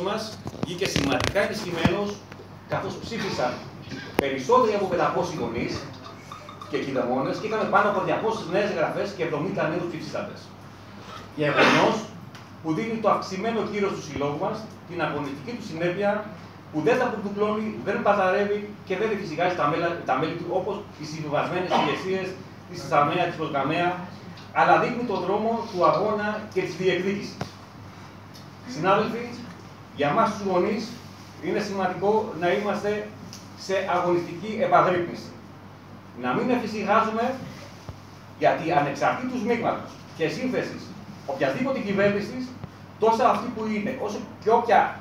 μας βγήκε σημαντικά ενισχυμένο καθώς ψήφισαν περισσότεροι από 500 γονείς και κυδεμόνε και είχαμε πάνω από 200 νέες γραφέ και 70 νέους ψηφιστάτε. Γεγονός που δίνει το αυξημένο κύρος του συλλόγου μας, την αγωνιστική του συνέπεια που δεν τα κουκλώνει, δεν μπαταρεύει και δεν εφησυχάζει τα, τα μέλη του όπως οι συμβιβασμένες ηγεσίες της ΣΑΜΕΑ, της ΠΟΣΚΑΜΕΑ, αλλά δείχνει τον δρόμο του αγώνα και της διεκδίκησης. Συνάδελφοι, για εμά τους γονείς είναι σημαντικό να είμαστε σε αγωνιστική επαγρύπνηση. Να μην εφησυχάζουμε γιατί ανεξαρτήτως μείγματος και σύνθεσης οποιασδήποτε κυβέρνησης, τόσο αυτή που είναι, όσο και όποια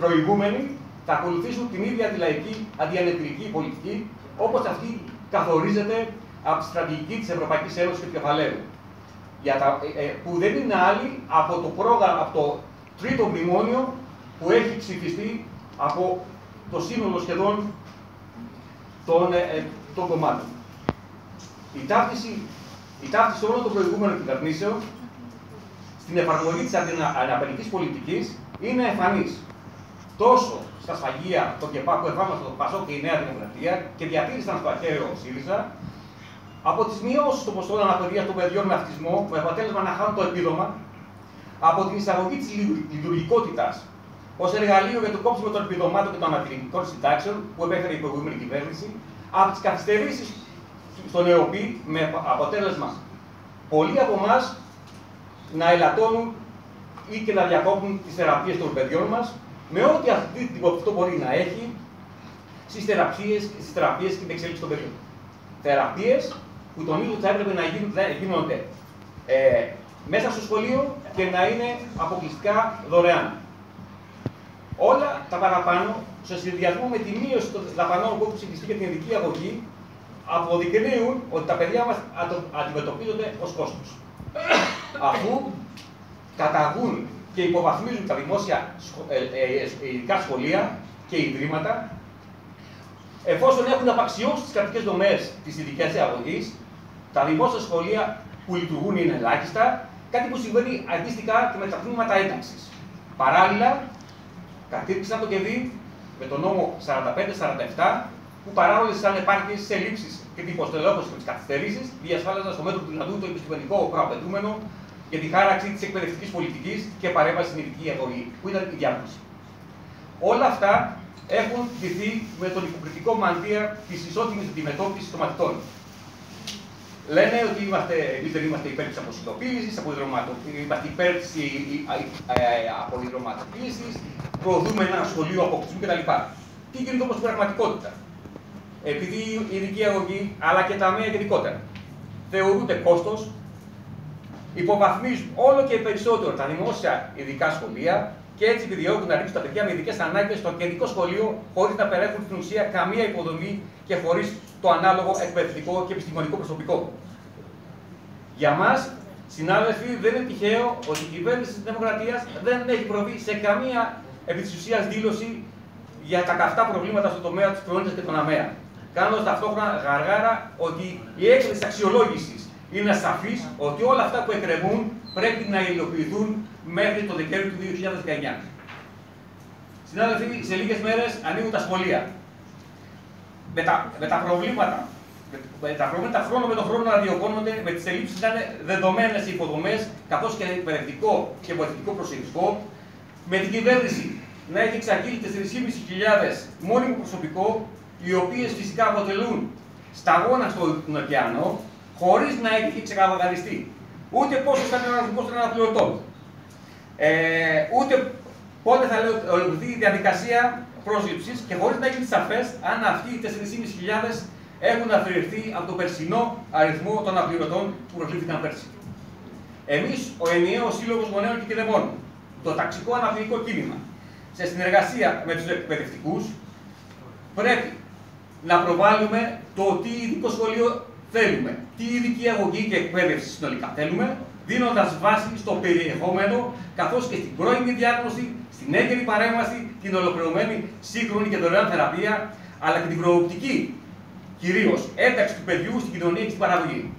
προηγούμενη, θα ακολουθήσουν την ίδια αντιλαϊκή, αντιανετρική πολιτική, όπως αυτή καθορίζεται από τη στρατηγική της Ευρωπαϊκής Ένωσης και του κεφαλαίου. Για τα, ε, ε, που δεν είναι άλλη από το, πρόγραμμα, από το τρίτο μνημόνιο που έχει ψηφιστεί από το σύνολο σχεδόν των, ε, των κομμάτων. Η ταύτιση, η ταύτιση όλων των προηγούμενων κυβερνήσεων στην εφαρμογή της αναπηρικής πολιτικής είναι εμφανής. Τόσο στα σφαγεία, το ΚΕΠΑ που εφάρμοσε το ΠΑΣΟ και η Νέα Δημοκρατία και διατήρησαν στο αρχαίο ΣΥΡΙΖΑ, από τις μειώσεις των ποσοστών αναπηρίας των παιδιών με αυτισμό, με αποτέλεσμα να χάνουν το επίδομα, από την εισαγωγή της λειτουργικότητας ως εργαλείο για το κόψιμο των επιδομάτων και των αναπηρικών συντάξεων που επέφερε η προηγούμενη κυβέρνηση, από τις καθυστερήσεις στον ΕΟΠΗ με αποτέλεσμα πολλοί από εμάς να ελαττώνουν ή και να διακόπτουν τις θεραπείες των παιδιών μας, με ό,τι αυτό μπορεί να έχει στις θεραπείες και την εξέλιξη των παιδιών. Θεραπείες που τον ίδιο θα έπρεπε να γίνονται ε, μέσα στο σχολείο και να είναι αποκλειστικά δωρεάν. Όλα τα παραπάνω, σε συνδυασμό με τη μείωση των δαπανών που έχουν ψηφιστεί για την ειδική αγωγή, αποδεικνύουν ότι τα παιδιά μας αντιμετωπίζονται ως κόστος. Αφού καταγούν και υποβαθμίζουν τα δημόσια ε, ε, ειδικά σχολεία και ιδρύματα, εφόσον έχουν απαξιώσει τις κρατικές δομές της ειδικής αγωγή, τα δημόσια σχολεία που λειτουργούν είναι ελάχιστα, κάτι που συμβαίνει αντίστοιχα και με τα τμήματα ένταξης. Παράλληλα, κατήρξαν το ΚΕΔί με τον νόμο 45-47, που παράλληλε σαν επάρκειες σε λήψει και την υποστελέχωση και τις καθυστερήσεις, διασφάλιζαν στο μέτρο του δυνατού το επιστημονικό προαπαιτούμενο για τη χάραξη της εκπαιδευτικής πολιτικής και παρέμβαση στην ειδική αγωγή, που ήταν η διάγνωση. Όλα αυτά έχουν ντυθεί με τον υποκριτικό μαντία της ισότιμης αντιμετώπισης των μαθητών. Λένε ότι είμαστε, εμείς δεν είμαστε υπέρ της αποσυντοποίησης, είμαστε υπέρ της αποδρομάτοποίηση, προωθούμε ένα σχολείο αποκτήσιμου κτλ. Τι γίνεται όμως στην πραγματικότητα; Επειδή η ειδική αγωγή, αλλά και τα ΜΕΑ γενικότερα, θεωρούνται κόστος, υποβαθμίζουν όλο και περισσότερο τα δημόσια ειδικά σχολεία και έτσι επιδιώκουν να ρίξουν τα παιδιά με ειδικές ανάγκες στο κεντρικό σχολείο χωρίς να περέχουν στην ουσία καμία υποδομή και χωρίς το ανάλογο εκπαιδευτικό και επιστημονικό προσωπικό. Για μας, συνάδελφοι, δεν είναι τυχαίο ότι η κυβέρνηση της Δημοκρατίας δεν έχει προβεί σε καμία επί τη ουσία δήλωση για τα καυτά προβλήματα στο τομέα της πρόνοιας και των ΑΜΕΑ. Κάνοντας ταυτόχρονα γαργάρα ότι η έκθεση αξιολόγησης είναι σαφής ότι όλα αυτά που εκκρεμούν πρέπει να υλοποιηθούν μέχρι το Δεκέμβριο του 2019. Συνάδελφοι, σε λίγες μέρες ανοίγουν τα σχολεία. Με τα, με τα προβλήματα, με τα προβλήματα χρόνο με τον χρόνο να διωγγώνονται, με τις ελλείψεις να είναι δεδομένες οι υποδομές, καθώς και εκπαιδευτικό και βοηθητικό προσεγγιστικό, με την κυβέρνηση να έχει εξαγγείλει 4.500 μόνιμο προσωπικό, οι οποίες φυσικά αποτελούν σταγόνα στον ωκεανό, χωρίς να έχει ξεκαθαριστεί ούτε πόσος θα είναι ο αριθμός των αναπληρωτών, ε, ούτε πότε θα ολοκληρωθεί η διαδικασία πρόσληψης και χωρίς να γίνει σαφές αν αυτοί οι 4.500 έχουν αφαιρεθεί από τον περσινό αριθμό των αναπληρωτών που προσλήφθηκαν πέρσι. Εμείς, ο ενιαίος Σύλλογος Γονέων και Κηδεμόνων, το ταξικό αναπληρωτικό κίνημα, σε συνεργασία με τους εκπαιδευτικούς, πρέπει να προβάλλουμε το τι ειδικό σχολείο θέλουμε, τι ειδική αγωγή και εκπαίδευση συνολικά θέλουμε, δίνοντας βάση στο περιεχόμενο καθώς και στην πρώιμη διάγνωση, στην έγκαιρη παρέμβαση, την ολοκληρωμένη σύγχρονη και δωρεάν θεραπεία, αλλά και την προοπτική κυρίως ένταξη του παιδιού στην κοινωνία και στην παραγωγή.